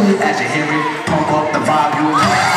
As you hear it, pump up the volume.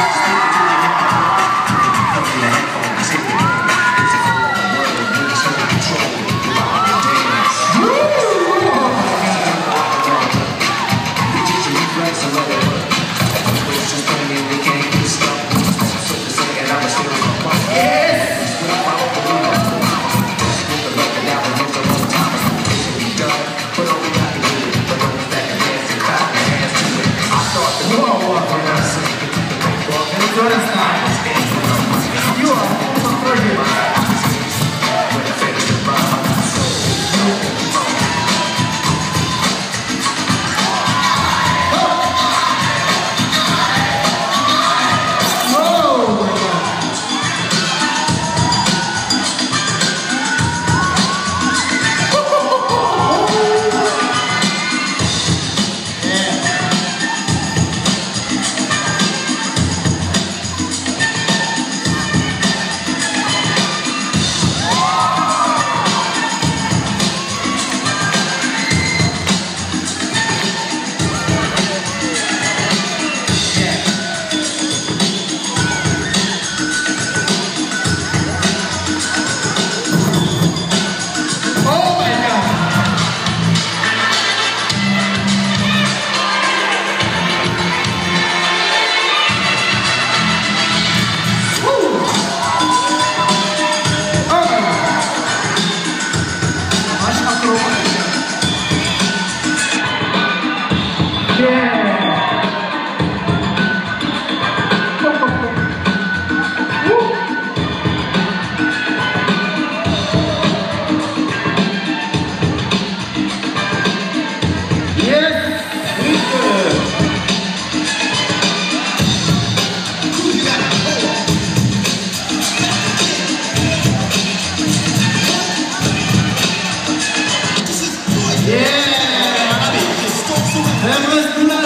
Yeah. no es